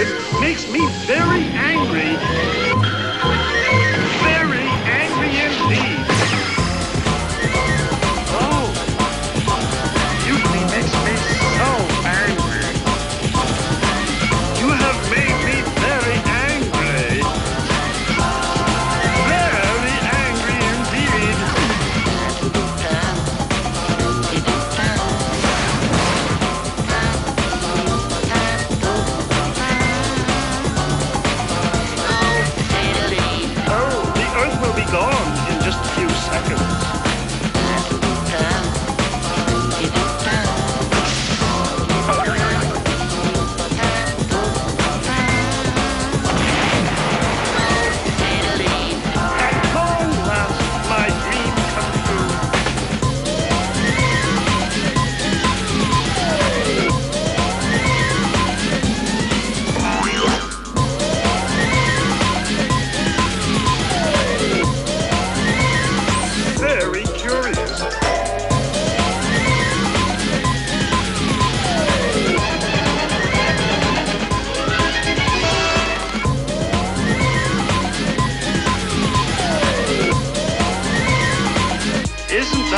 It makes me very angry.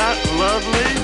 That lovely?